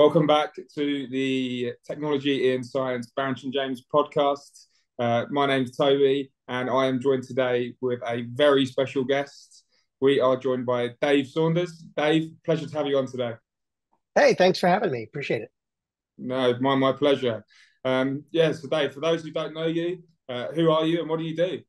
Welcome back to the Technology in Science Barrington James podcast. Uh, my name's Toby, and I am joined today with a very special guest. We are joined by Dave Saunders. Dave, pleasure to have you on today. Hey, thanks for having me. Appreciate it. No, my my pleasure. Um, yeah, so Dave, for those who don't know you, uh, who are you and what do you do?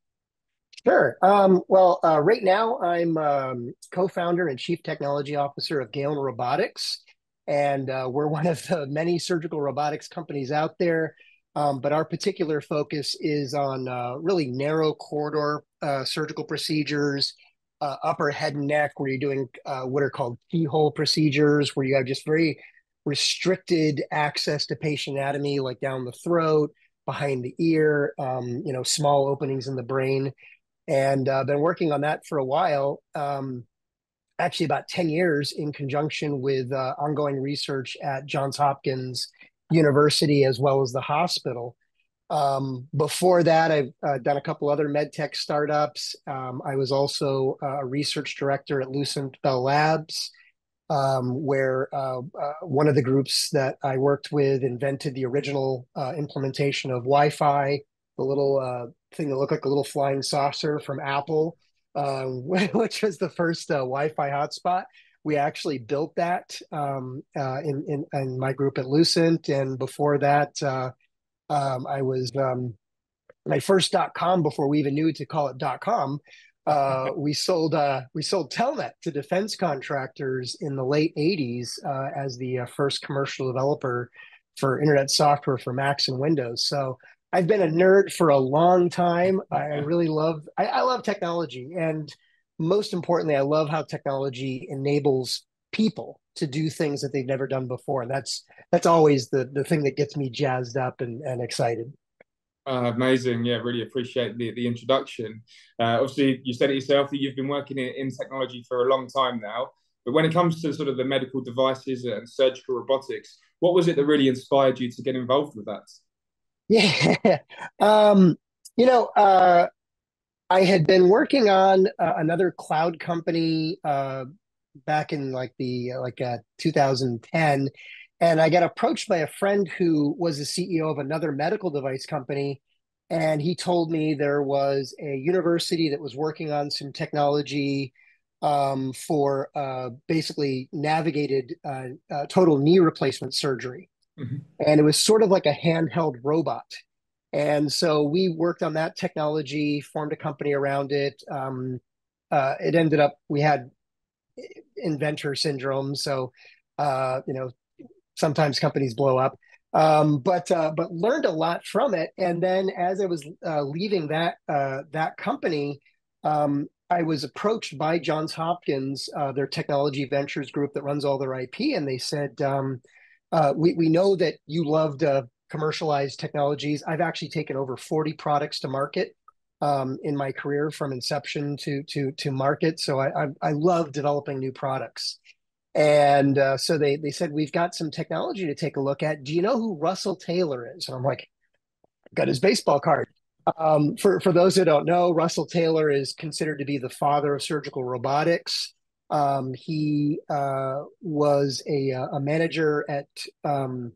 Sure. Um, well, uh, right now I'm um, co-founder and chief technology officer of Galen Robotics and uh, we're one of the many surgical robotics companies out there. Um, but our particular focus is on uh, really narrow corridor uh, surgical procedures, uh, upper head and neck, where you're doing uh, what are called keyhole procedures, where you have just very restricted access to patient anatomy, like down the throat, behind the ear, um, you know, small openings in the brain. And uh, been working on that for a while. Um, actually about 10 years in conjunction with uh, ongoing research at Johns Hopkins University as well as the hospital. Um, before that, I've uh, done a couple other medtech startups. Um, I was also a research director at Lucent Bell Labs, um, where uh, uh, one of the groups that I worked with invented the original uh, implementation of Wi-Fi, the little uh, thing that looked like a little flying saucer from Apple um, which was the first uh, Wi-Fi hotspot. We actually built that um, uh, in, in, in my group at Lucent, and before that, uh, um, I was um, my first dot com before we even knew to call it dot com. Uh, we sold uh, we sold Telnet to defense contractors in the late '80s uh, as the first commercial developer for internet software for Macs and Windows. So I've been a nerd for a long time. I really love I, I, love technology, and most importantly, I love how technology enables people to do things that they've never done before. And that's that's always the the thing that gets me jazzed up and, and excited. Uh, amazing, yeah, really appreciate the the introduction. Uh, obviously, you said it yourself that you've been working in, in technology for a long time now. But when it comes to sort of the medical devices and surgical robotics, what was it that really inspired you to get involved with that? Yeah. um, you know, uh, I had been working on uh, another cloud company uh, back in like the like uh, 2010, and I got approached by a friend who was the CEO of another medical device company, and he told me there was a university that was working on some technology um, for uh, basically navigated uh, uh, total knee replacement surgery. Mm-hmm. And it was sort of like a handheld robot. And so we worked on that technology, formed a company around it. Um, uh, it ended up, we had inventor syndrome. So, uh, you know, sometimes companies blow up. Um, but uh, but learned a lot from it. And then as I was uh, leaving that uh, that company, um, I was approached by Johns Hopkins, uh, their technology ventures group that runs all their IP, and they said, um, uh, we, we know that you loved uh, commercialized technologies. I've actually taken over 40 products to market um, in my career from inception to to to market. So I I, I love developing new products. And uh, so they they said we've got some technology to take a look at. Do you know who Russell Taylor is? And I'm like, got his baseball card. Um, for for those that don't know, Russell Taylor is considered to be the father of surgical robotics. Um, he uh, was a, uh, a manager at um,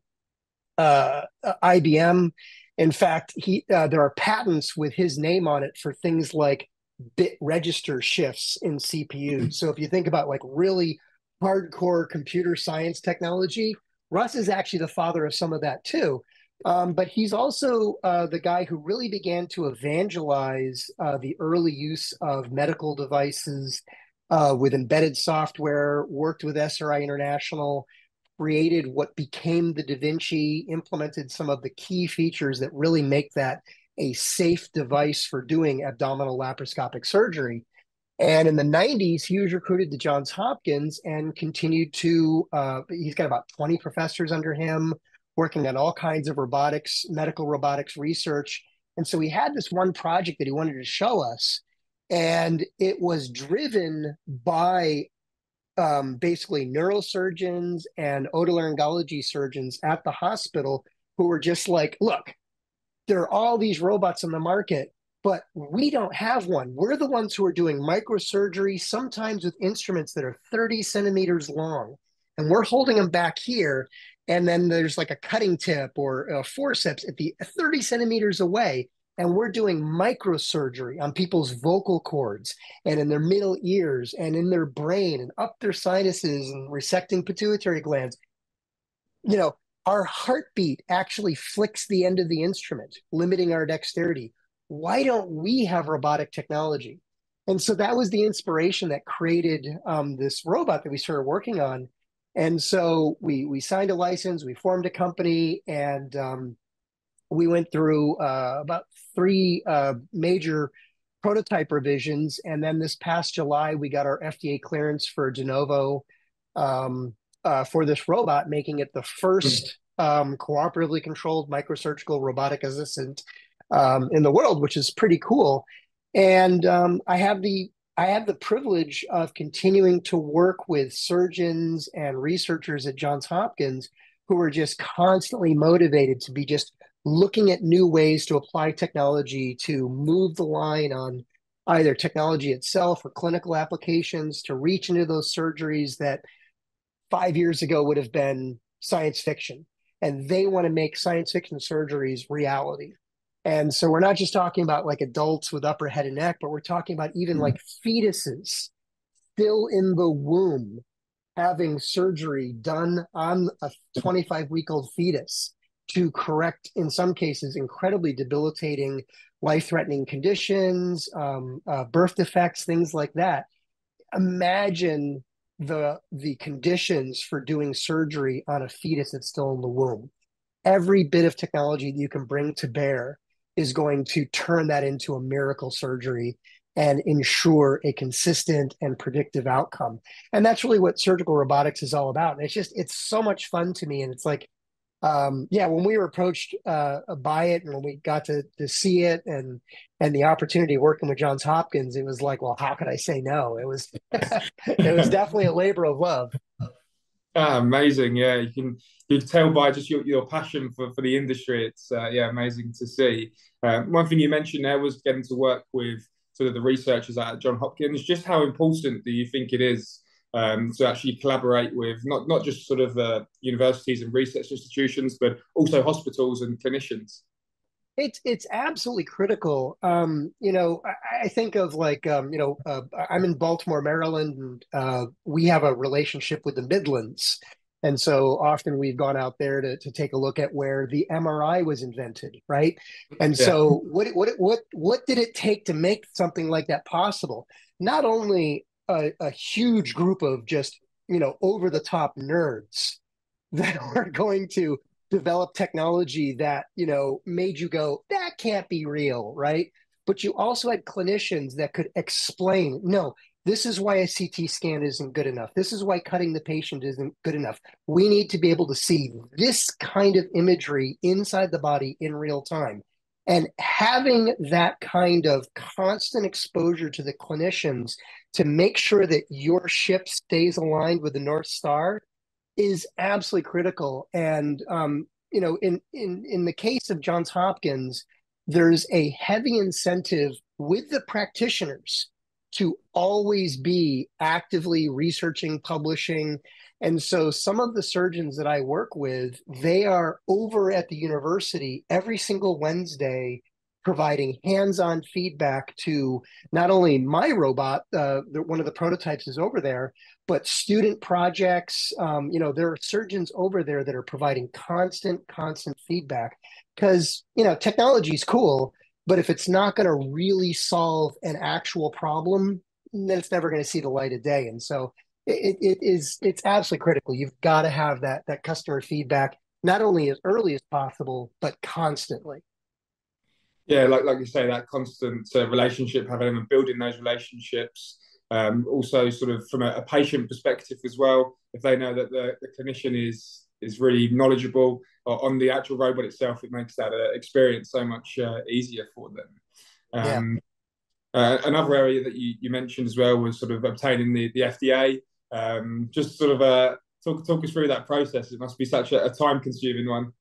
uh, IBM. In fact, he uh, there are patents with his name on it for things like bit register shifts in CPU. So if you think about like really hardcore computer science technology, Russ is actually the father of some of that too. Um, but he's also uh, the guy who really began to evangelize uh, the early use of medical devices uh, with embedded software, worked with SRI International, created what became the Da Vinci, implemented some of the key features that really make that a safe device for doing abdominal laparoscopic surgery. And in the 90s, he was recruited to Johns Hopkins and continued to, uh, he's got about 20 professors under him working on all kinds of robotics, medical robotics research. And so he had this one project that he wanted to show us and it was driven by um, basically neurosurgeons and otolaryngology surgeons at the hospital who were just like, look, there are all these robots on the market, but we don't have one. We're the ones who are doing microsurgery, sometimes with instruments that are 30 centimeters long, and we're holding them back here. and then there's like a cutting tip or a forceps at the 30 centimeters away and we're doing microsurgery on people's vocal cords and in their middle ears and in their brain and up their sinuses and resecting pituitary glands. You know our heartbeat actually flicks the end of the instrument limiting our dexterity. Why don't we have robotic technology? And so that was the inspiration that created um, this robot that we started working on. And so we we signed a license we formed a company and um, we went through uh, about three uh, major prototype revisions, and then this past July we got our FDA clearance for de novo um, uh, for this robot, making it the first um, cooperatively controlled microsurgical robotic assistant um, in the world, which is pretty cool. And um, I have the I have the privilege of continuing to work with surgeons and researchers at Johns Hopkins who are just constantly motivated to be just looking at new ways to apply technology to move the line on either technology itself or clinical applications to reach into those surgeries that five years ago would have been science fiction. And they want to make science fiction surgeries reality. And so we're not just talking about like adults with upper head and neck, but we're talking about even mm-hmm. like fetuses still in the womb having surgery done on a 25 week old fetus to correct, in some cases, incredibly debilitating, life threatening conditions, um, uh, birth defects, things like that. Imagine the the conditions for doing surgery on a fetus that's still in the womb. Every bit of technology that you can bring to bear is going to turn that into a miracle surgery and ensure a consistent and predictive outcome. And that's really what surgical robotics is all about. And it's just it's so much fun to me and it's like um, yeah, when we were approached uh, by it and when we got to to see it and and the opportunity working with Johns Hopkins, it was like, well, how could I say no? It was it was definitely a labor of love. Ah, amazing! Yeah, you can you can tell by just your, your passion for, for the industry. It's uh, yeah, amazing to see. Uh, one thing you mentioned there was getting to work with sort of the researchers at John Hopkins. Just how important do you think it is um, to actually collaborate with not, not just sort of uh, universities and research institutions, but also hospitals and clinicians. It's it's absolutely critical. Um, you know, I, I, think of like um, you know, uh, I'm in Baltimore, Maryland, and uh, we have a relationship with the Midlands, and so often we've gone out there to to take a look at where the MRI was invented, right? And yeah. so what what what what did it take to make something like that possible? Not only a, a huge group of just you know over the top nerds that are going to develop technology that you know made you go that can't be real right? But you also had clinicians that could explain no this is why a ct scan isn't good enough. This is why cutting the patient isn't good enough. We need to be able to see this kind of imagery inside the body in real time. And having that kind of constant exposure to the clinicians to make sure that your ship stays aligned with the North Star is absolutely critical. And um, you know, in in in the case of Johns Hopkins, there's a heavy incentive with the practitioners to always be actively researching, publishing, and so some of the surgeons that I work with, they are over at the university every single Wednesday providing hands-on feedback to not only my robot, uh, one of the prototypes is over there, but student projects. Um, you know, there are surgeons over there that are providing constant, constant feedback because you know technology is cool, but if it's not going to really solve an actual problem, then it's never going to see the light of day. And so it, it is it's absolutely critical. You've got to have that that customer feedback not only as early as possible, but constantly. Yeah, like like you say, that constant uh, relationship, having and building those relationships. Um, also, sort of from a, a, patient perspective as well, if they know that the, the clinician is is really knowledgeable on the actual robot itself, it makes that uh, experience so much uh, easier for them. Um, yeah. Uh, another area that you, you mentioned as well was sort of obtaining the, the FDA. Um, just sort of uh, talk talk us through that process. It must be such a, a time consuming one.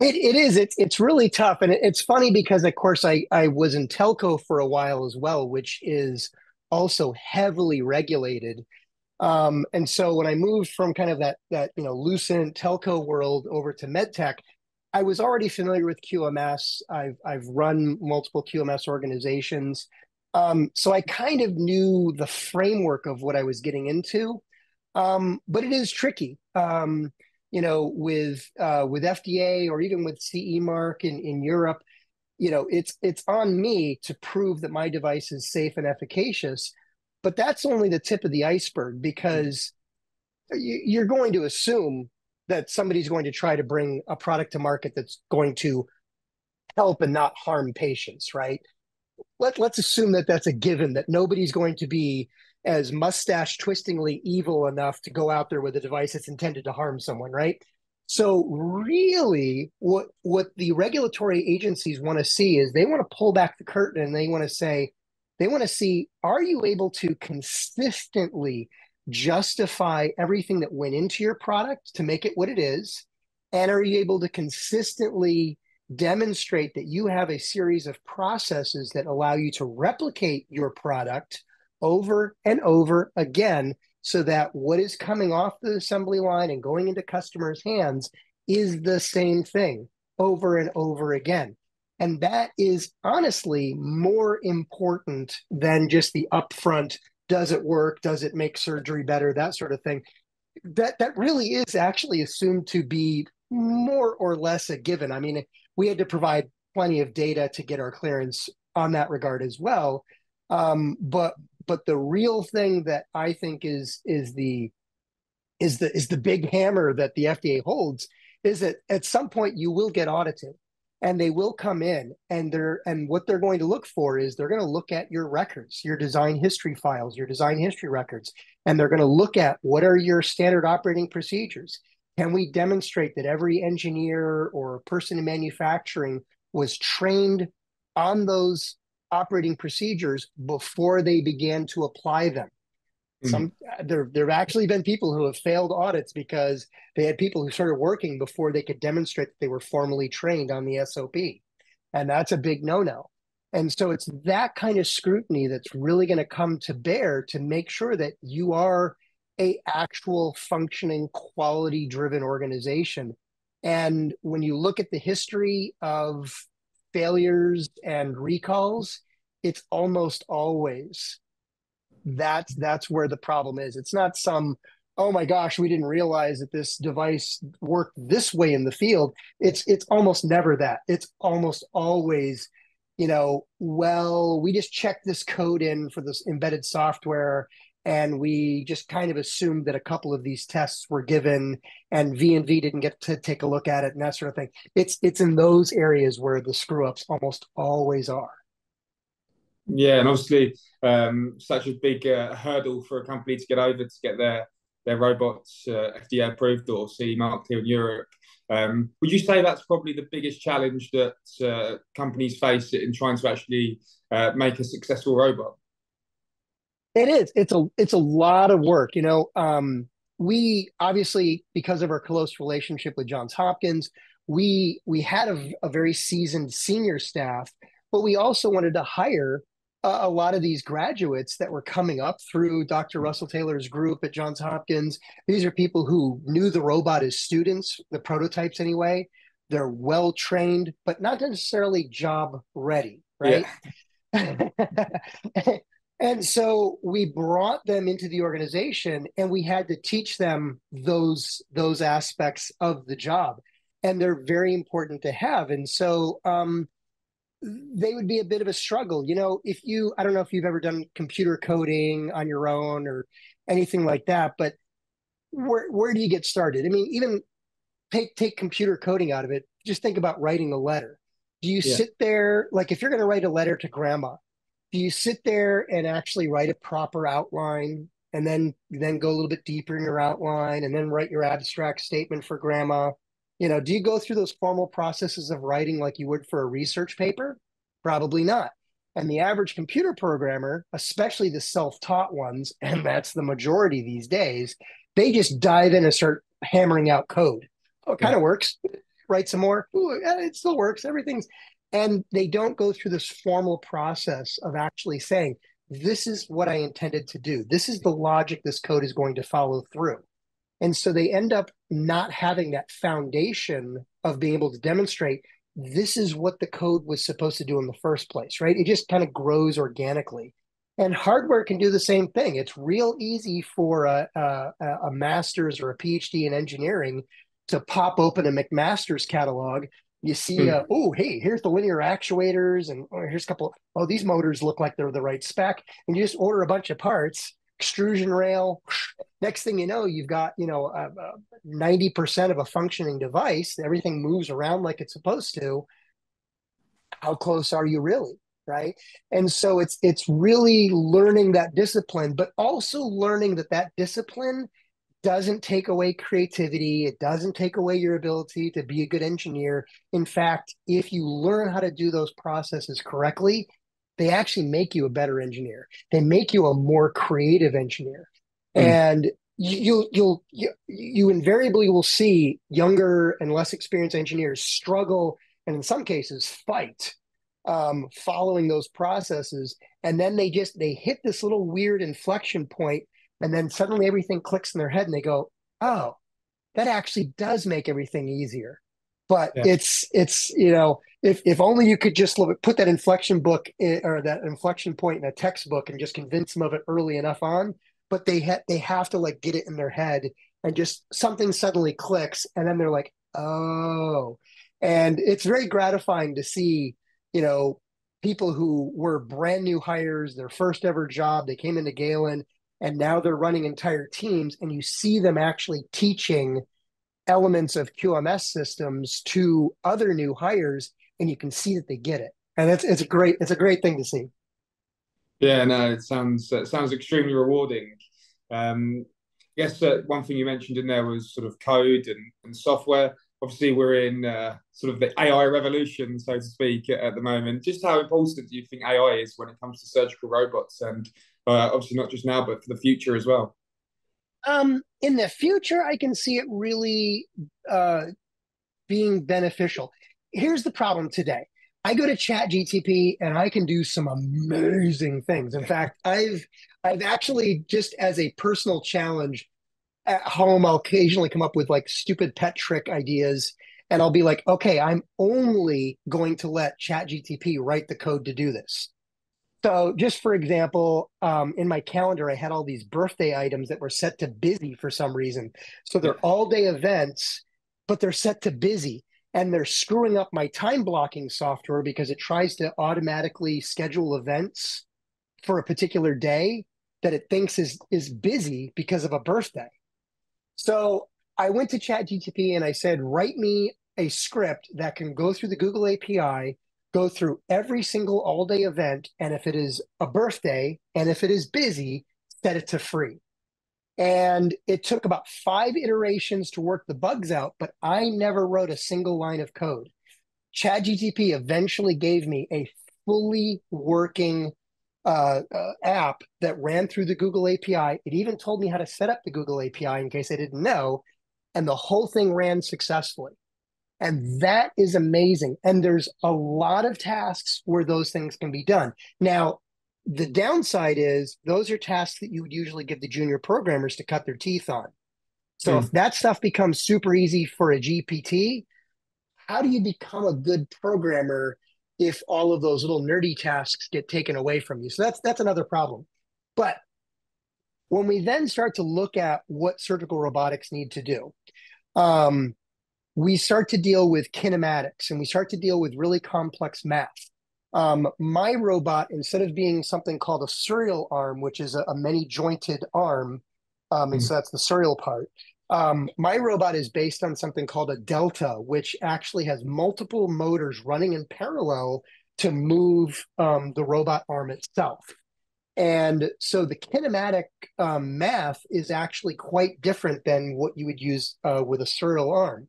It, it is. It's it's really tough, and it, it's funny because, of course, I I was in telco for a while as well, which is also heavily regulated. Um, and so when I moved from kind of that that you know Lucent telco world over to medtech, I was already familiar with QMS. I've I've run multiple QMS organizations, um, so I kind of knew the framework of what I was getting into. Um, but it is tricky, um, you know, with uh, with FDA or even with CE mark in in Europe. You know, it's it's on me to prove that my device is safe and efficacious but that's only the tip of the iceberg because you're going to assume that somebody's going to try to bring a product to market that's going to help and not harm patients, right? Let, let's assume that that's a given, that nobody's going to be as mustache twistingly evil enough to go out there with a device that's intended to harm someone, right? So really what what the regulatory agencies want to see is they want to pull back the curtain and they want to say, they want to see are you able to consistently justify everything that went into your product to make it what it is? And are you able to consistently demonstrate that you have a series of processes that allow you to replicate your product over and over again so that what is coming off the assembly line and going into customers' hands is the same thing over and over again. And that is honestly more important than just the upfront does it work? Does it make surgery better? That sort of thing. That that really is actually assumed to be more or less a given. I mean, we had to provide plenty of data to get our clearance on that regard as well. Um, but but the real thing that I think is is the is the is the big hammer that the FDA holds is that at some point you will get audited and they will come in and they're and what they're going to look for is they're going to look at your records your design history files your design history records and they're going to look at what are your standard operating procedures. Can we demonstrate that every engineer or person in manufacturing was trained on those operating procedures before they began to apply them Mm-hmm. Some there there have actually been people who have failed audits because they had people who started working before they could demonstrate that they were formally trained on the SOP. And that's a big no-no. And so it's that kind of scrutiny that's really going to come to bear to make sure that you are a actual functioning quality driven organization. And when you look at the history of failures and recalls, it's almost always that's that's where the problem is. It's not some oh my gosh we didn't realize that this device worked this way in the field. It's it's almost never that. It's almost always you know well we just checked this code in for this embedded software and we just kind of assumed that a couple of these tests were given and v&v didn't get to take a look at it and that sort of thing it's it's in those areas where the screw ups almost always are yeah, and obviously, um, such a big uh, hurdle for a company to get over to get their their robots uh, FDA approved or CE marked here in Europe. Um, would you say that's probably the biggest challenge that uh, companies face in trying to actually uh, make a successful robot? It is. It's a it's a lot of work. You know, um, we obviously because of our close relationship with Johns Hopkins, we we had a, a very seasoned senior staff, but we also wanted to hire a lot of these graduates that were coming up through Dr. Russell Taylor's group at Johns Hopkins. These are people who knew the robot as students, the prototypes anyway. They're well trained, but not necessarily job ready, right? Yeah. and so we brought them into the organization and we had to teach them those those aspects of the job and they're very important to have and so um, they would be a bit of a struggle. You know, if you, I don't know if you've ever done computer coding on your own or anything like that, but where where do you get started? I mean, even take take computer coding out of it. Just think about writing a letter. Do you yeah. sit there like if you're going to write a letter to grandma? Do you sit there and actually write a proper outline and then then go a little bit deeper in your outline and then write your abstract statement for grandma? You know, do you go through those formal processes of writing like you would for a research paper? Probably not. And the average computer programmer, especially the self taught ones, and that's the majority these days, they just dive in and start hammering out code. Oh, it kind of yeah. works. Write some more. Ooh, eh, it still works. Everything's, and they don't go through this formal process of actually saying, this is what I intended to do. This is the logic this code is going to follow through. And so they end up not having that foundation of being able to demonstrate this is what the code was supposed to do in the first place, right? It just kind of grows organically. And hardware can do the same thing. It's real easy for a, a, a master's or a PhD in engineering to pop open a McMaster's catalog. You see, mm. uh, oh, hey, here's the linear actuators, and oh, here's a couple. Oh, these motors look like they're the right spec, and you just order a bunch of parts, extrusion rail. Next thing you know, you've got you know ninety percent of a functioning device. Everything moves around like it's supposed to. How close are you really? right and so it's it's really learning that discipline but also learning that that discipline doesn't take away creativity it doesn't take away your ability to be a good engineer. In fact if you learn how to do those processes correctly they actually make you a better engineer. They make you a more creative engineer. Mm. and you, you'll you, you invariably will see younger and less experienced engineers struggle and in some cases fight um, following those processes. And then they just they hit this little weird inflection point and then suddenly everything clicks in their head and they go oh that actually does make everything easier but yeah. it's it's you know if if only you could just put that inflection book in, or that inflection point in a textbook and just convince them of it early enough on but they ha- they have to like get it in their head and just something suddenly clicks and then they're like oh and it's very gratifying to see you know, people who were brand new hires, their first ever job, they came into Galen and now they're running entire teams and you see them actually teaching elements of QMS systems to other new hires and you can see that they get it. And it's it's a great it's a great thing to see. Yeah, no, it sounds it sounds extremely rewarding. Um, guess uh, one thing you mentioned in there was sort of code and, and software obviously we're in uh, sort of the AI revolution, so to speak, at, the moment. Just how important do you think AI is when it comes to surgical robots, and uh, obviously not just now, but for the future as well? Um, in the future, I can see it really uh, being beneficial. Here's the problem today. I go to Chat GTP and I can do some amazing things. In fact, I've I've actually just as a personal challenge at home, I'll occasionally come up with like stupid pet trick ideas. And I'll be like, okay, I'm only going to let ChatGTP write the code to do this. So, just for example, um, in my calendar, I had all these birthday items that were set to busy for some reason. So they're all day events, but they're set to busy. And they're screwing up my time blocking software because it tries to automatically schedule events for a particular day that it thinks is is busy because of a birthday. So I went to ChatGTP and I said, write me a script that can go through the Google API, go through every single all day event. And if it is a birthday and if it is busy, set it to free. And it took about five iterations to work the bugs out, but I never wrote a single line of code. ChatGTP eventually gave me a fully working uh, uh, app that ran through the Google API. It even told me how to set up the Google API in case I didn't know. And the whole thing ran successfully. And that is amazing. And there's a lot of tasks where those things can be done. Now, the downside is those are tasks that you would usually give the junior programmers to cut their teeth on. So mm. if that stuff becomes super easy for a GPT, how do you become a good programmer if all of those little nerdy tasks get taken away from you. So that's that's another problem. But when we then start to look at what surgical robotics need to do, um, we start to deal with kinematics and we start to deal with really complex math. Um, my robot, instead of being something called a serial arm, which is a, a many jointed arm, um, and mm-hmm. so that's the serial part, um, my robot is based on something called a delta, which actually has multiple motors running in parallel to move um, the robot arm itself. And so the kinematic um, math is actually quite different than what you would use uh, with a serial arm.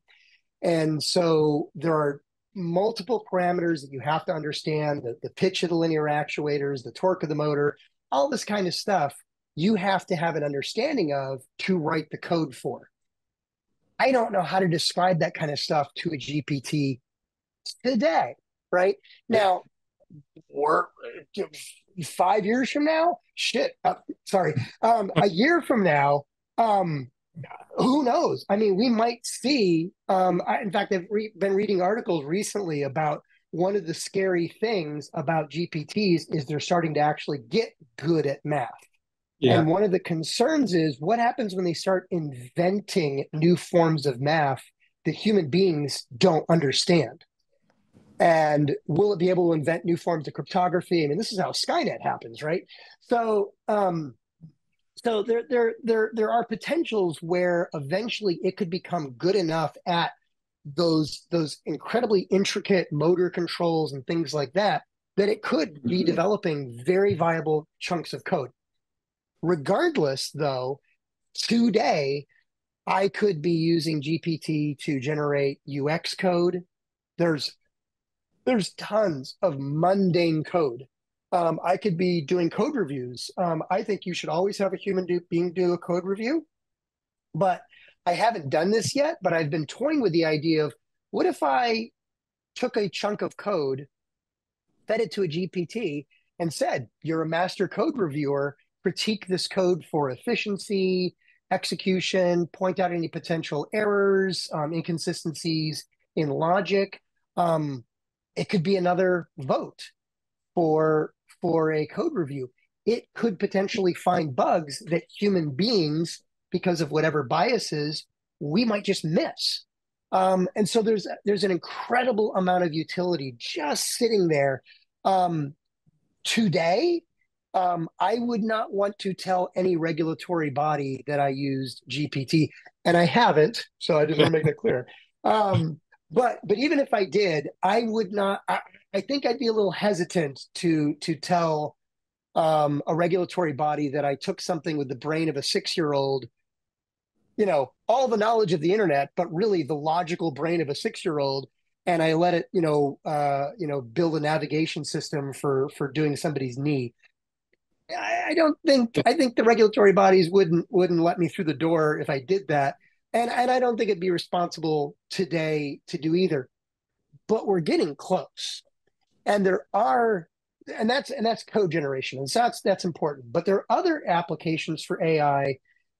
And so there are multiple parameters that you have to understand the, the pitch of the linear actuators, the torque of the motor, all this kind of stuff you have to have an understanding of to write the code for. I don't know how to describe that kind of stuff to a GPT today, right? Now, we're five years from now, shit, uh, sorry, um, a year from now, um, who knows? I mean, we might see. Um, I, in fact, I've re- been reading articles recently about one of the scary things about GPTs is they're starting to actually get good at math. Yeah. And one of the concerns is what happens when they start inventing new forms of math that human beings don't understand? And will it be able to invent new forms of cryptography? I mean, this is how Skynet happens, right? So, um, so there, there, there, there are potentials where eventually it could become good enough at those those incredibly intricate motor controls and things like that that it could be mm-hmm. developing very viable chunks of code. Regardless, though, today I could be using GPT to generate UX code. There's there's tons of mundane code. Um, I could be doing code reviews. Um, I think you should always have a human do, being do a code review, but I haven't done this yet. But I've been toying with the idea of what if I took a chunk of code, fed it to a GPT, and said, "You're a master code reviewer. Critique this code for efficiency, execution, point out any potential errors, um, inconsistencies in logic." Um, it could be another vote for for a code review. It could potentially find bugs that human beings, because of whatever biases, we might just miss. Um, and so there's there's an incredible amount of utility just sitting there. Um, today, um, I would not want to tell any regulatory body that I used GPT, and I haven't. So I just want to make that clear. Um, but but even if I did, I would not. I, I think I'd be a little hesitant to to tell um, a regulatory body that I took something with the brain of a six year old, you know, all the knowledge of the internet, but really the logical brain of a six year old, and I let it, you know, uh, you know, build a navigation system for for doing somebody's knee. I, I don't think I think the regulatory bodies wouldn't wouldn't let me through the door if I did that and and I don't think it'd be responsible today to do either. But we're getting close, and there are, and that's and that's code generation, and so that's that's important. But there are other applications for AI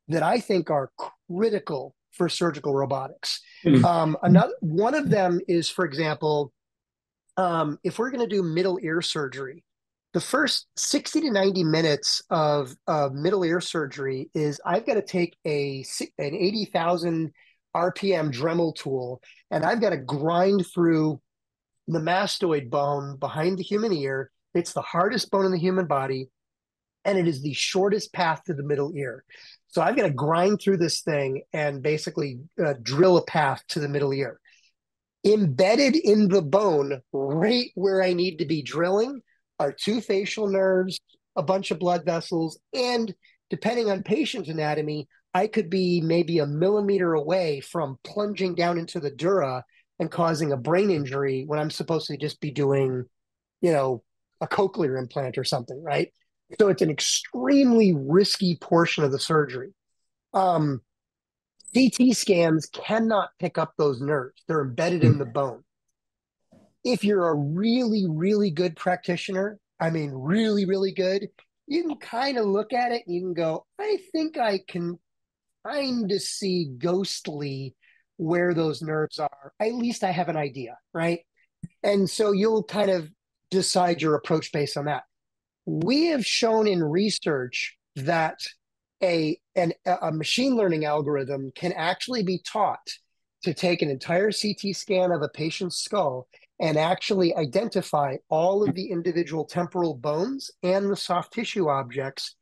that I think are critical for surgical robotics. Mm-hmm. Um, another one of them is, for example, um, if we're going to do middle ear surgery, the first 60 to 90 minutes of, of middle ear surgery is I've got to take a an 80,000 RPM Dremel tool and I've got to grind through the mastoid bone behind the human ear. It's the hardest bone in the human body and it is the shortest path to the middle ear. So I've got to grind through this thing and basically uh, drill a path to the middle ear. Embedded in the bone, right where I need to be drilling, are two facial nerves, a bunch of blood vessels, and depending on patient anatomy, I could be maybe a millimeter away from plunging down into the dura and causing a brain injury when I'm supposed to just be doing, you know, a cochlear implant or something, right? So it's an extremely risky portion of the surgery. Um, CT scans cannot pick up those nerves, they're embedded in the bone if you're a really, really good practitioner, I mean, really, really good, you can kind of look at it and you can go, I think I can kind of see ghostly where those nerves are. At least I have an idea, right? And so you'll kind of decide your approach based on that. We have shown in research that a an, a machine learning algorithm can actually be taught to take an entire CT scan of a patient's skull and actually identify all of the individual temporal bones and the soft tissue objects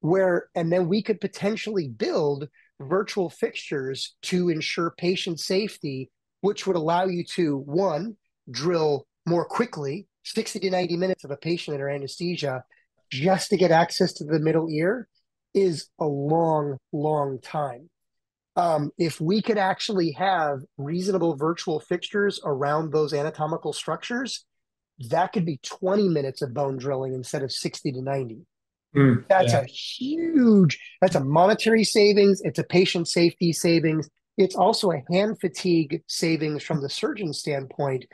where and then we could potentially build virtual fixtures to ensure patient safety which would allow you to one drill more quickly 60 to 90 minutes of a patient under anesthesia just to get access to the middle ear is a long long time um, if we could actually have reasonable virtual fixtures around those anatomical structures, that could be 20 minutes of bone drilling instead of 60 to 90. Mm, that's yeah. a huge, that's a monetary savings. It's a patient safety savings. It's also a hand fatigue savings from the surgeon standpoint.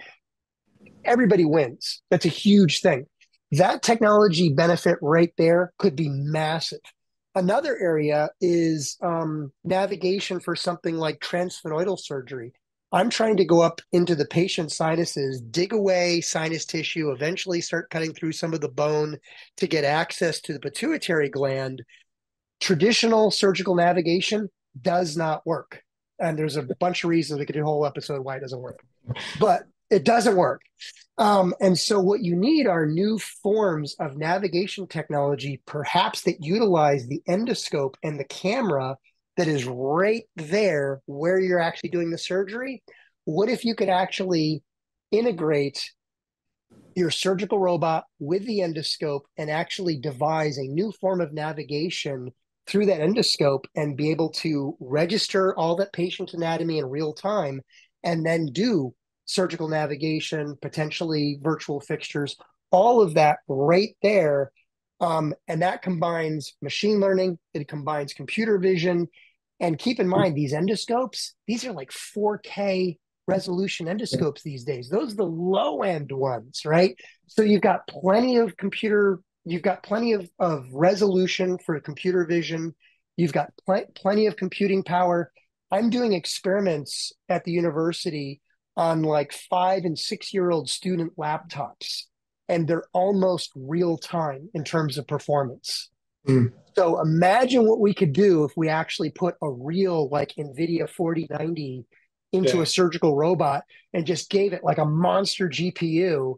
Everybody wins. That's a huge thing. that technology benefit right there could be massive. Another area is um, navigation for something like transsphenoidal surgery. I'm trying to go up into the patient's sinuses, dig away sinus tissue, eventually start cutting through some of the bone to get access to the pituitary gland. Traditional surgical navigation does not work. And there's a bunch of reasons we could do a whole episode why it doesn't work. But it doesn't work. Um, and so, what you need are new forms of navigation technology, perhaps that utilize the endoscope and the camera that is right there where you're actually doing the surgery. What if you could actually integrate your surgical robot with the endoscope and actually devise a new form of navigation through that endoscope and be able to register all that patient anatomy in real time and then do surgical navigation, potentially virtual fixtures, all of that right there. Um, and that combines machine learning, it combines computer vision. And keep in mind, these endoscopes, these are like 4K resolution endoscopes these days. Those are the low end ones, right? So you've got plenty of computer, you've got plenty of, of resolution for computer vision. You've got pl- plenty of computing power. I'm doing experiments at the university on like five and six year old student laptops, and they're almost real time in terms of performance. Mm. So imagine what we could do if we actually put a real like NVIDIA 4090 into yeah. a surgical robot and just gave it like a monster GPU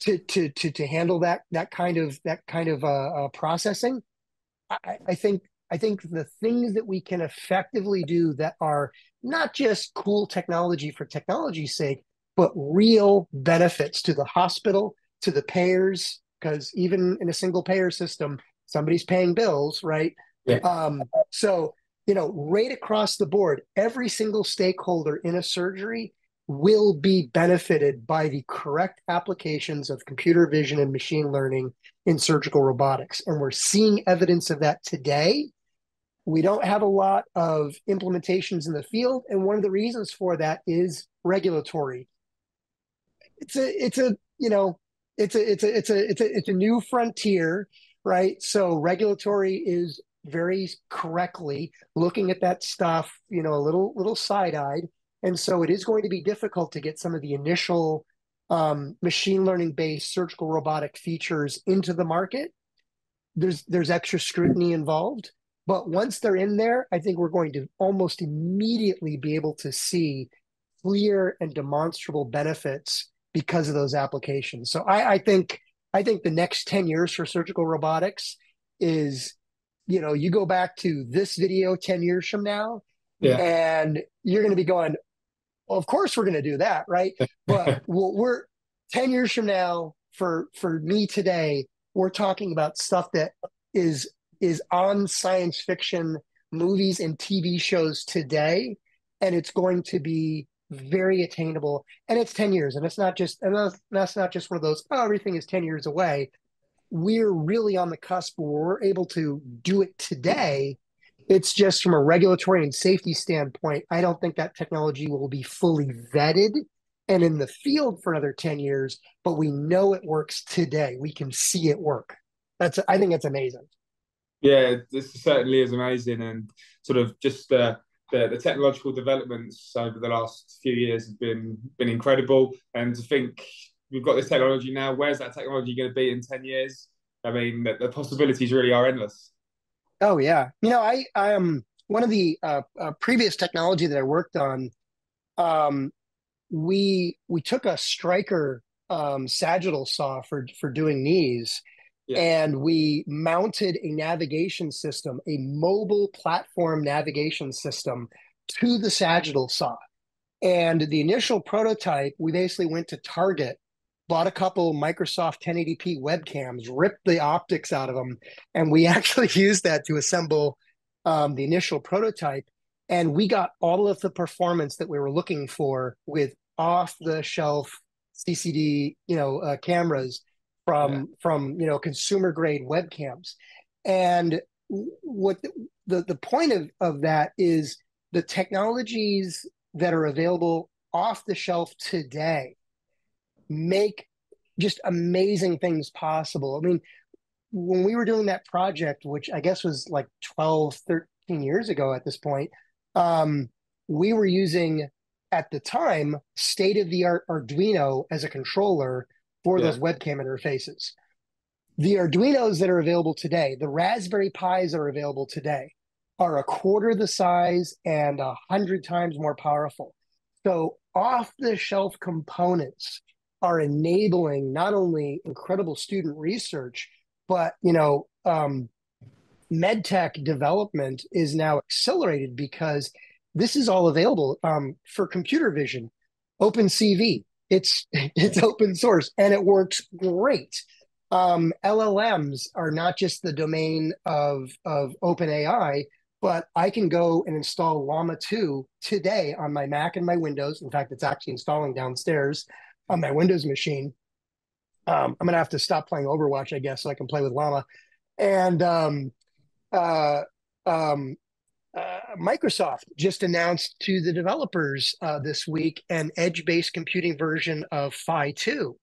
to to to to handle that that kind of that kind of uh, uh, processing. I, I think I think the things that we can effectively do that are not just cool technology for technology's sake, but real benefits to the hospital, to the payers, because even in a single payer system, somebody's paying bills, right? Yeah. Um, so, you know, right across the board, every single stakeholder in a surgery will be benefited by the correct applications of computer vision and machine learning in surgical robotics. And we're seeing evidence of that today we don't have a lot of implementations in the field, and one of the reasons for that is regulatory. It's a it's a you know it's a it's a it's a it's a it's a new frontier, right? So regulatory is very correctly looking at that stuff, you know, a little little side-eyed. And so it is going to be difficult to get some of the initial um, machine learning based surgical robotic features into the market. There's there's extra scrutiny involved. But once they're in there, I think we're going to almost immediately be able to see clear and demonstrable benefits because of those applications. So I, I think I think the next 10 years for surgical robotics is, you know, you go back to this video 10 years from now, yeah. and you're going to be going, well, of course we're going to do that, right? but we're 10 years from now for for me today, we're talking about stuff that is is on science fiction movies and TV shows today, and it's going to be very attainable. And it's 10 years, and it's not just, and that's, not just one of those, oh, everything is 10 years away. We're really on the cusp where we're able to do it today. It's just from a regulatory and safety standpoint, I don't think that technology will be fully vetted and in the field for another 10 years, but we know it works today. We can see it work. That's I think it's amazing. Yeah, this certainly is amazing, and sort of just uh, the the technological developments over the last few years have been been incredible. And to think we've got this technology now, where's that technology going to be in ten years? I mean, the, the possibilities really are endless. Oh yeah, you know, I I am one of the uh, uh, previous technology that I worked on. Um, we we took a Stryker um, sagittal saw for for doing knees, and we mounted a navigation system, a mobile platform navigation system to the sagittal saw. And the initial prototype, we basically went to Target, bought a couple Microsoft 1080p webcams, ripped the optics out of them, and we actually used that to assemble um, the initial prototype. And we got all of the performance that we were looking for with off the shelf CCD, you know, uh, cameras from yeah. from you know consumer grade webcams and what the, the, the point of, of that is the technologies that are available off the shelf today make just amazing things possible. I mean, when we were doing that project, which I guess was like 12, 13 years ago at this point, um, we were using at the time state of the art Arduino as a controller for yeah. those webcam interfaces. The Arduinos that are available today, the Raspberry Pis that are available today, are a quarter the size and a hundred times more powerful. So off the shelf components are enabling not only incredible student research, but you know, um, medtech development is now accelerated because this is all available um, for computer vision, OpenCV. It's it's open source and it works great. Um, LLMs are not just the domain of of OpenAI, but I can go and install Llama 2 today on my Mac and my Windows. In fact, it's actually installing downstairs on my Windows machine. Um, I'm gonna have to stop playing Overwatch, I guess, so I can play with Llama. And um, uh, um, Microsoft just announced to the developers uh, this week an edge-based computing version of Phi 2,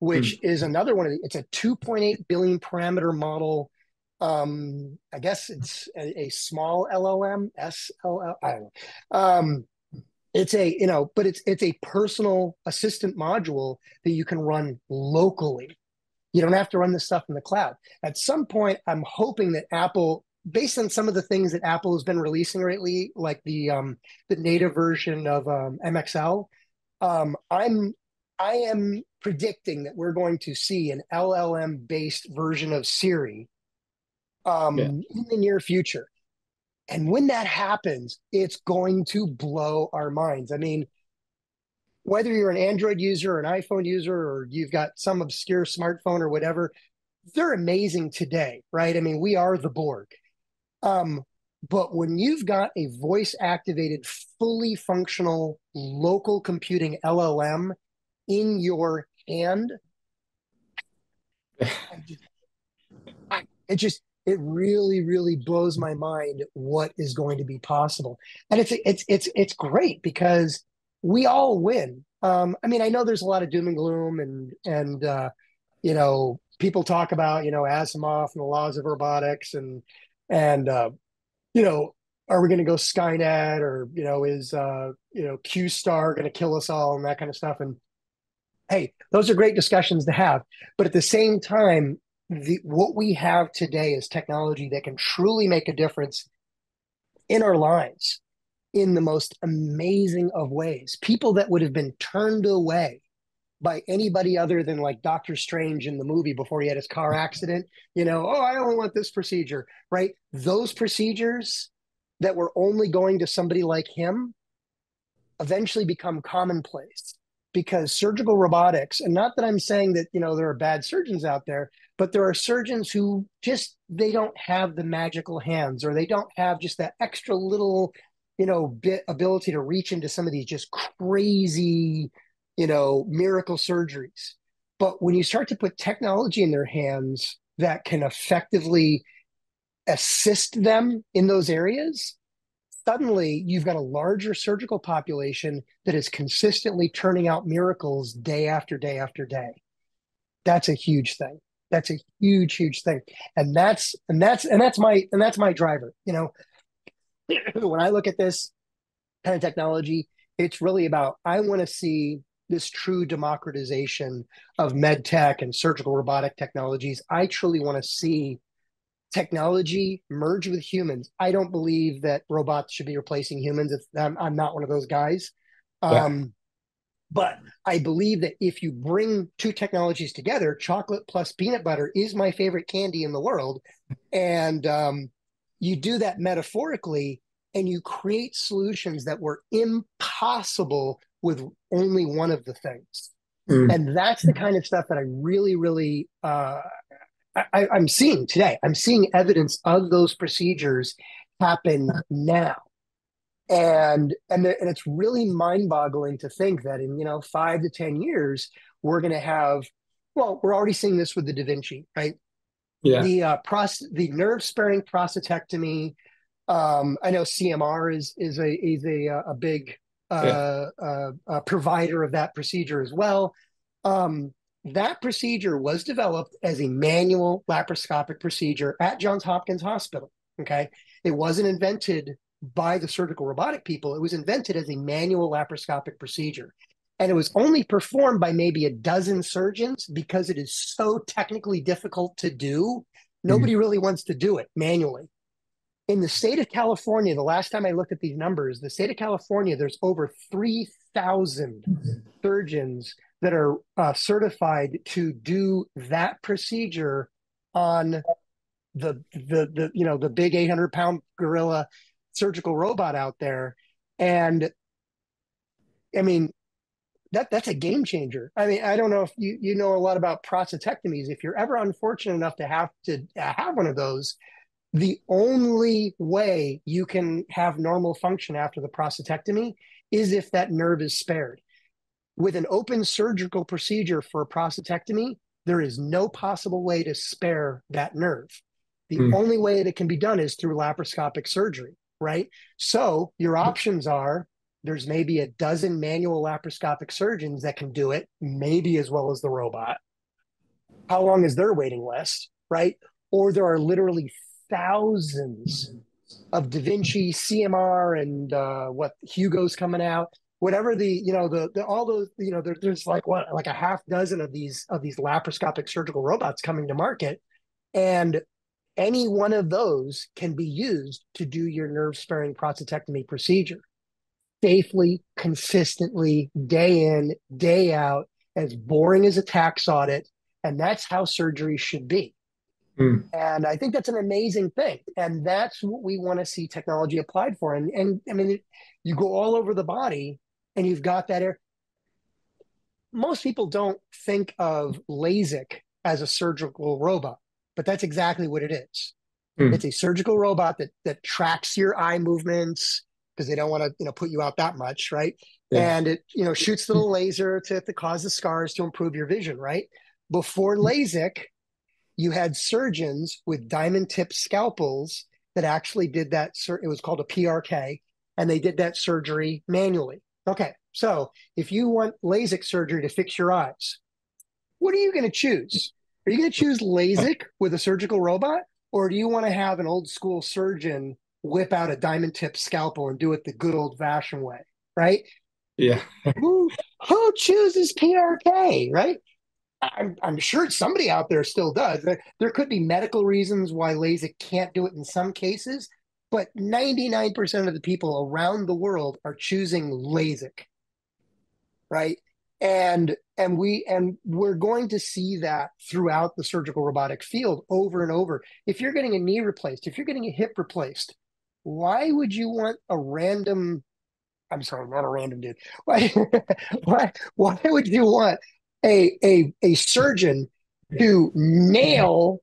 which mm. is another one of the. It's a 2.8 billion parameter model. Um, I guess it's a, a small LLM, SLL. I don't know. Um, it's a you know, but it's it's a personal assistant module that you can run locally. You don't have to run this stuff in the cloud. At some point, I'm hoping that Apple based on some of the things that Apple has been releasing lately, like the um, the native version of um, MXL, um, I'm I am predicting that we're going to see an LLM based version of Siri um, yeah. in the near future. And when that happens, it's going to blow our minds. I mean, whether you're an Android user or an iPhone user or you've got some obscure smartphone or whatever, they're amazing today, right? I mean, we are the Borg. Um, but when you've got a voice activated, fully functional local computing LLM in your hand, it just it really really blows my mind what is going to be possible. And it's it's it's it's great because we all win. Um i mean i know there's a lot of doom and gloom and and uh you know people talk about you know asimov and the laws of robotics and and uh, you know, are we going to go Skynet or you know, is uh, you know Q Star going to kill us all and that kind of stuff? And hey, those are great discussions to have, but at the same time, the, what we have today is technology that can truly make a difference in our lives in the most amazing of ways. People that would have been turned away by anybody other than like Doctor Strange in the movie before he had his car accident. You know, oh, I don't want this procedure, right? Those procedures that were only going to somebody like him eventually become commonplace because surgical robotics and not that i'm saying that you know there are bad surgeons out there but there are surgeons who just they don't have the magical hands or they don't have just that extra little you know bit ability to reach into some of these just crazy you know, miracle surgeries. But when you start to put technology in their hands that can effectively assist them in those areas, suddenly you've got a larger surgical population that is consistently turning out miracles day after day after day. That's a huge thing. That's a huge, huge thing. And that's and that's and that's my and that's my driver. You know, when I look at this kind of technology, it's really about I want to see this true democratization of med tech and surgical robotic technologies. I truly want to see technology merge with humans. I don't believe that robots should be replacing humans. If I'm, I'm not one of those guys. Yeah. Um, but I believe that if you bring two technologies together, chocolate plus peanut butter is my favorite candy in the world. And um, you do that metaphorically and you create solutions that were impossible with only one of the things. Mm. And that's the kind of stuff that I really, really uh, I, I'm seeing today. I'm seeing evidence of those procedures happen now. And and, the, and it's really mind-boggling to think that in you know five to ten years we're going to have well we're already seeing this with the Da Vinci right yeah the uh, pros- the nerve sparing prostatectomy um, I know CMR is is a is a a big uh, yeah. uh, uh, provider of that procedure as well. Um, that procedure was developed as a manual laparoscopic procedure at Johns Hopkins Hospital. Okay. It wasn't invented by the surgical robotic people, it was invented as a manual laparoscopic procedure. And it was only performed by maybe a dozen surgeons because it is so technically difficult to do. Nobody mm-hmm. really wants to do it manually. In the state of California, the last time I looked at these numbers, the state of California, there's over 3,000 surgeons that are uh, certified to do that procedure on the the the you know the big 800 pound gorilla surgical robot out there. And i mean that that's a game changer. I mean i don't know if you you know a lot about prostatectomies. If you're ever unfortunate enough to have to have one of those the only way you can have normal function after the prostatectomy is if that nerve is spared with an open surgical procedure for a prostatectomy there is no possible way to spare that nerve the mm. only way that can be done is through laparoscopic surgery right? So your options are there's maybe a dozen manual laparoscopic surgeons that can do it, maybe as well as the robot. How long is their waiting list, right? Or there are literally thousands of Da Vinci, CMR, and uh, what Hugo's coming out. Whatever the you know the, the all those you know there, there's like what like a half dozen of these of these laparoscopic surgical robots coming to market, and any one of those can be used to do your nerve sparing prostatectomy procedure safely, consistently, day in, day out, as boring as a tax audit. And that's how surgery should be. Mm. And I think that's an amazing thing. And that's what we want to see technology applied for. And, and I mean, you go all over the body and you've got that air. Most people don't think of LASIK as a surgical robot but that's exactly what it is. Mm. It's a surgical robot that that tracks your eye movements because they don't want to you know put you out that much, right? Yeah. And it you know shoots the little laser to, to cause the scars to improve your vision, right? Before LASIK, you had surgeons with diamond tip scalpels that actually did that. It was called a PRK, and they did that surgery manually. Okay, so if you want LASIK surgery to fix your eyes, what are you going to choose? Are you going to choose LASIK with a surgical robot, or do you want to have an old school surgeon whip out a diamond tip scalpel and do it the good old fashioned way? Right? Yeah. who, who chooses PRK? Right? I'm, I'm sure somebody out there still does. There, there could be medical reasons why LASIK can't do it in some cases, but 99% of the people around the world are choosing LASIK. Right and and we and we're going to see that throughout the surgical robotic field over and over if you're getting a knee replaced if you're getting a hip replaced why would you want a random i'm sorry not a random dude why why, why would you want a a a surgeon to nail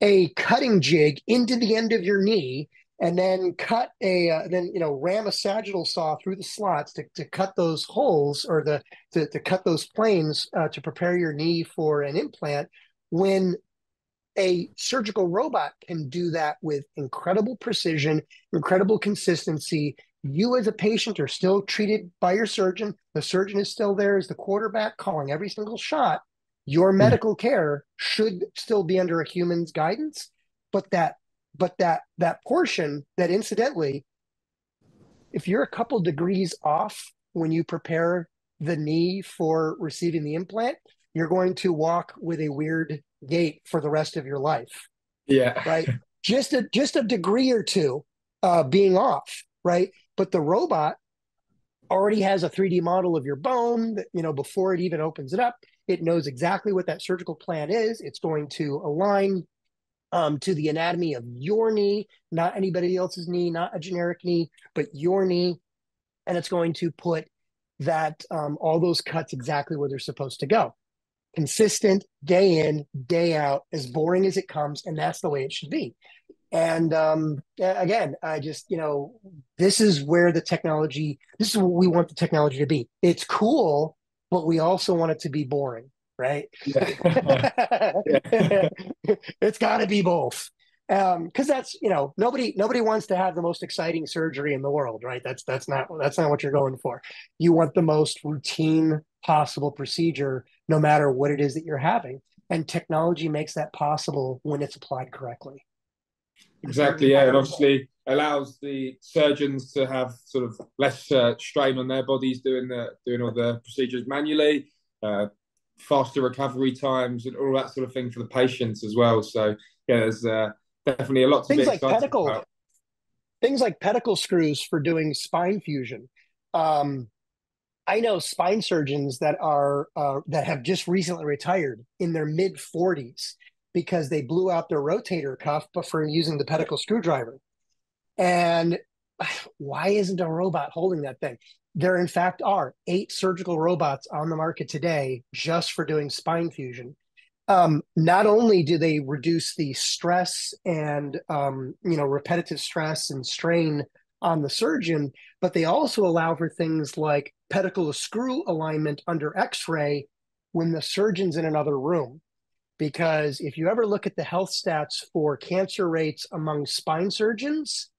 a cutting jig into the end of your knee and then cut a uh, then you know ram a sagittal saw through the slots to, to cut those holes or the to, to cut those planes uh, to prepare your knee for an implant when a surgical robot can do that with incredible precision incredible consistency you as a patient are still treated by your surgeon. The surgeon is still there as the quarterback calling every single shot. Your hmm. medical care should still be under a human's guidance but that but that that portion that incidentally if you're a couple degrees off when you prepare the knee for receiving the implant you're going to walk with a weird gait for the rest of your life. Yeah. Right? Just a just a degree or two uh being off right but the robot already has a 3d model of your bone that you know before it even opens it up it knows exactly what that surgical plan is it's going to align um, to the anatomy of your knee, not anybody else's knee, not a generic knee, but your knee. And it's going to put that um, all those cuts exactly where they're supposed to go. Consistent, day in, day out, as boring as it comes. And that's the way it should be. And um, again, I just, you know, this is where the technology, this is what we want the technology to be. It's cool, but we also want it to be boring right? Yeah. it's got to be both. Um, because that's you know nobody nobody wants to have the most exciting surgery in the world, right? That's that's not that's not what you're going for. You want the most routine possible procedure no matter what it is that you're having. And technology makes that possible when it's applied correctly. Exactly, yeah, and obviously allows the surgeons to have sort of less uh, strain on their bodies doing the doing all the procedures manually, uh, faster recovery times, and all that sort of thing for the patients as well. So yeah, there's uh, definitely a lot to things be like pedicle, about. things like pedicle screws for doing spine fusion. Um, I know spine surgeons that are uh, that have just recently retired in their mid 40s because they blew out their rotator cuff, but for using the pedicle screwdriver. And why isn't a robot holding that thing? There, in fact, are eight surgical robots on the market today just for doing spine fusion. Um, not only do they reduce the stress and um, you know repetitive stress and strain on the surgeon, but they also allow for things like pedicle screw alignment under X-ray when the surgeon's in another room. Because if you ever look at the health stats for cancer rates among spine surgeons,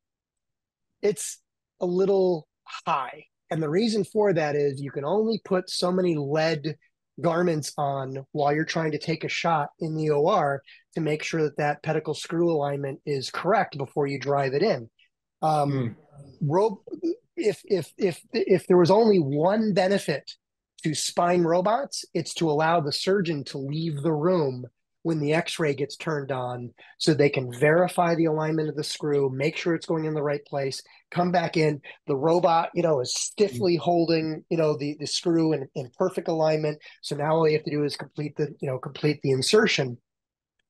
it's a little high. And the reason for that is you can only put so many lead garments on while you're trying to take a shot in the OR to make sure that that pedicle screw alignment is correct before you drive it in. Um, mm. ro- if if if if there was only one benefit to spine robots, it's to allow the surgeon to leave the room when the x-ray gets turned on so they can verify the alignment of the screw make sure it's going in the right place come back in. The robot you know is stiffly holding you know the, the screw in, in perfect alignment. So now all you have to do is complete the you know complete the insertion.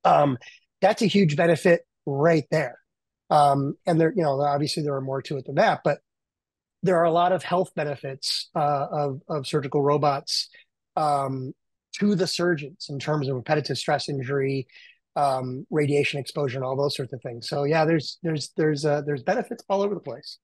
Um, that's a huge benefit right there. Um, and there you know obviously there are more to it than that but there are a lot of health benefits uh, of, of surgical robots um, to the surgeons in terms of repetitive stress injury, um, radiation exposure, and all those sorts of things. So yeah, there's there's there's uh, there's benefits all over the place.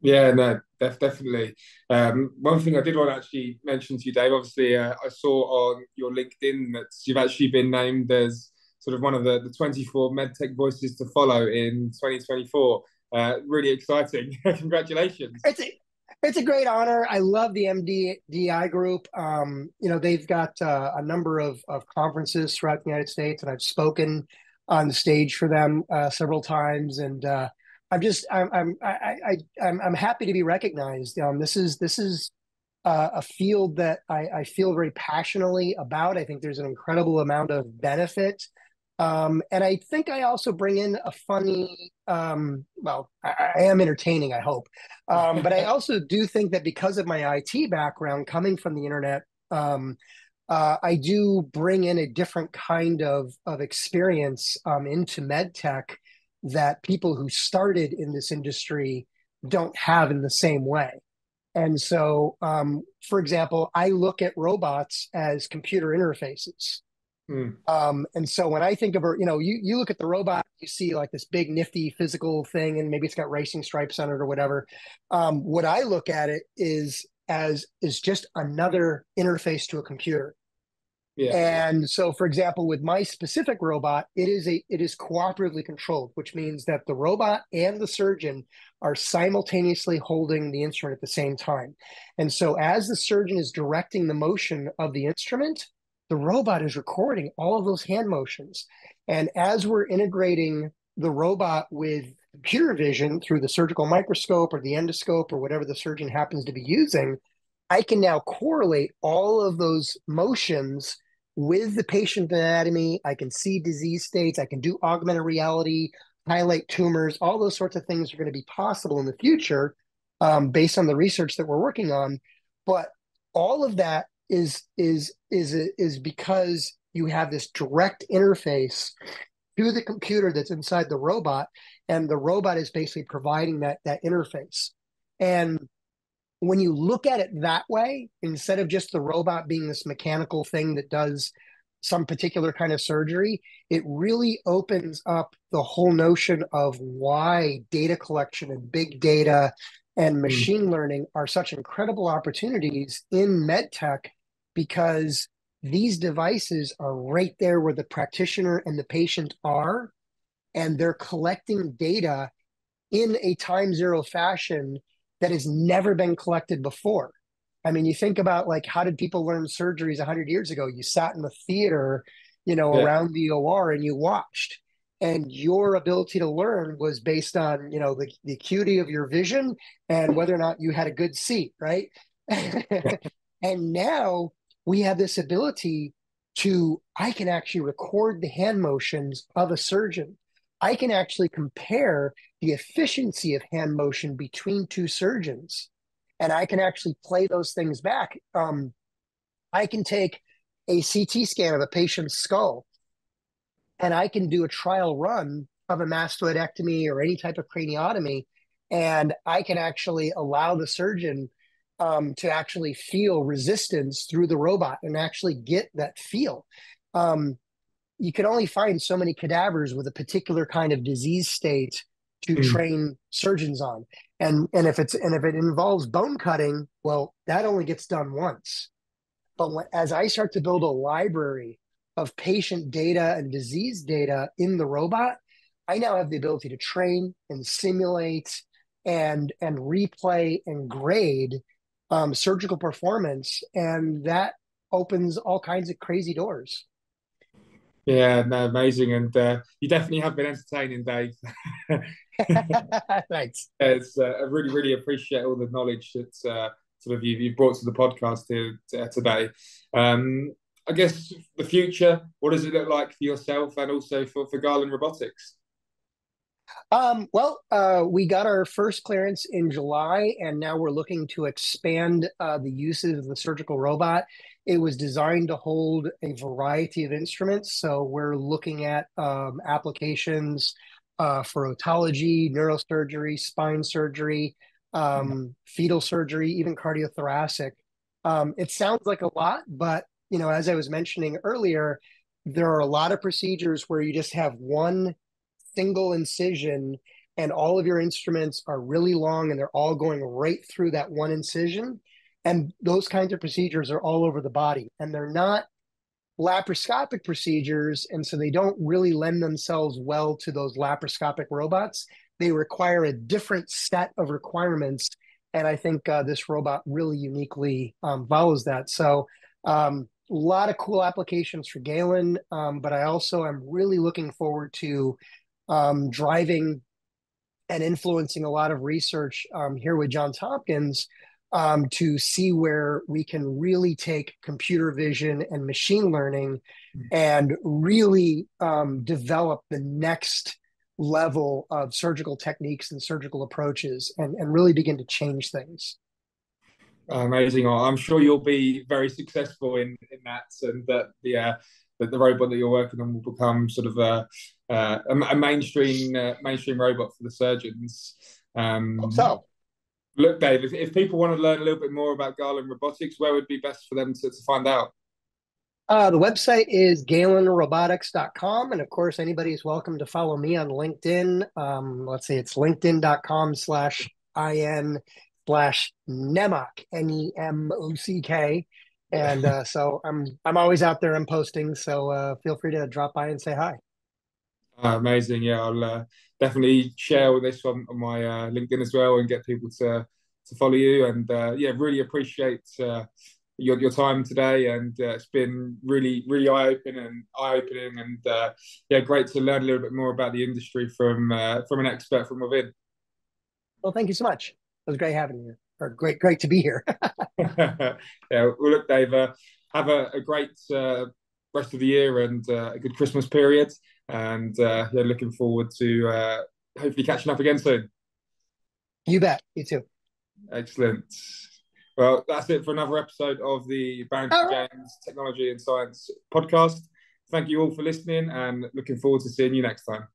Yeah, no, def- definitely. Um, one thing I did want to actually mention to you, Dave. Obviously, uh, I saw on your LinkedIn that you've actually been named as sort of one of the, the 24 medtech voices to follow in 2024. Uh, really exciting. Congratulations. It's a, it's a great honor. I love the MDDI group. Um, you know, they've got uh, a number of, of conferences throughout the United States, and I've spoken on the stage for them uh, several times. And uh, I'm just, I'm, I'm, I, I, I'm, I'm happy to be recognized. Um, this is, this is uh, a field that I, I feel very passionately about. I think there's an incredible amount of benefit um, and I think I also bring in a funny, um, well, I, I, am entertaining, I hope. Um, but I also do think that because of my IT background coming from the internet, um, uh, I do bring in a different kind of, of experience um, into medtech that people who started in this industry don't have in the same way. And so, um, for example, I look at robots as computer interfaces. Mm. Um, and so when I think of her, you know, you, you look at the robot, you see like this big nifty physical thing, and maybe it's got racing stripes on it or whatever. Um, what I look at it is as is just another interface to a computer. Yeah. And so, for example, with my specific robot, it is a it is cooperatively controlled, which means that the robot and the surgeon are simultaneously holding the instrument at the same time. And so, as the surgeon is directing the motion of the instrument, the robot is recording all of those hand motions. And as we're integrating the robot with computer vision through the surgical microscope or the endoscope or whatever the surgeon happens to be using, I can now correlate all of those motions with the patient anatomy. I can see disease states. I can do augmented reality, highlight tumors. All those sorts of things are going to be possible in the future um, based on the research that we're working on. But all of that is is is is because you have this direct interface to the computer that's inside the robot and the robot is basically providing that that interface. And when you look at it that way instead of just the robot being this mechanical thing that does some particular kind of surgery it really opens up the whole notion of why data collection and big data and hmm. machine learning are such incredible opportunities in medtech because these devices are right there where the practitioner and the patient are, and they're collecting data in a time zero fashion that has never been collected before. I mean, you think about like how did people learn surgeries 100 years ago? You sat in the theater, you know, yeah. around the OR and you watched. And your ability to learn was based on, you know, the, the acuity of your vision and whether or not you had a good seat, right? and now we have this ability to, I can actually record the hand motions of a surgeon. I can actually compare the efficiency of hand motion between two surgeons and I can actually play those things back. Um, I can take a CT scan of a patient's skull and I can do a trial run of a mastoidectomy or any type of craniotomy, and I can actually allow the surgeon um, to actually feel resistance through the robot and actually get that feel. Um, you can only find so many cadavers with a particular kind of disease state to mm. train surgeons on and and if it's and if it involves bone cutting well that only gets done once but when, as i start to build a library of patient data and disease data in the robot i now have the ability to train and simulate and and replay and grade um, surgical performance and that opens all kinds of crazy doors yeah, no, amazing, and uh, you definitely have been entertaining, Dave. Thanks. It's, uh, I really, really appreciate all the knowledge that uh, sort of you, you've brought to the podcast here today. Um, I guess the future, what does it look like for yourself and also for, for Galen Robotics? Um, well, uh, we got our first clearance in July, and now we're looking to expand uh, the uses of the surgical robot. It was designed to hold a variety of instruments, so we're looking at um, applications uh, for otology, neurosurgery, spine surgery, um, mm-hmm. fetal surgery, even cardiothoracic. Um, it sounds like a lot, but you know, as I was mentioning earlier, there are a lot of procedures where you just have one single incision and all of your instruments are really long and they're all going right through that one incision. And those kinds of procedures are all over the body and they're not laparoscopic procedures. And so they don't really lend themselves well to those laparoscopic robots. They require a different set of requirements. And I think uh, this robot really uniquely um, follows that. So, um, a lot of cool applications for Galen, um, but I also am really looking forward to um, driving and influencing a lot of research um, here with Johns Hopkins um, to see where we can really take computer vision and machine learning mm-hmm. and really um, develop the next level of surgical techniques and surgical approaches and, and really begin to change things. Amazing. I'm sure you'll be very successful in, in that and that the, uh, that the robot that you're working on will become sort of a, uh, a, mainstream uh, mainstream robot for the surgeons. Um, so, look, Dave, if, if, people want to learn a little bit more about Galen Robotics, where would be best for them to, to find out? Uh, the website is galenrobotics.com. And of course, anybody is welcome to follow me on LinkedIn. Um, let's see, it's linkedin.com slash IN slash Nemock, N E M O C K. And uh, so I'm I'm always out there and posting. So uh, feel free to drop by and say hi. Uh, amazing. Yeah, I'll uh, definitely share with this on, on my uh, LinkedIn as well and get people to to follow you. And uh, yeah, really appreciate uh, your your time today. And uh, it's been really really eye opening and eye opening. And yeah, great to learn a little bit more about the industry from from an expert from within. Well, thank you so much. It was great having you. Or great, great to be here. yeah. Well, look, Dave. have a, a great uh, rest of the year and uh, a good Christmas period and uh, yeah, looking forward to uh, hopefully catching up again soon. You bet. You too. Excellent. Well, that's it for another episode of the Barrington right. James Technology and Science podcast. Thank you all for listening and looking forward to seeing you next time.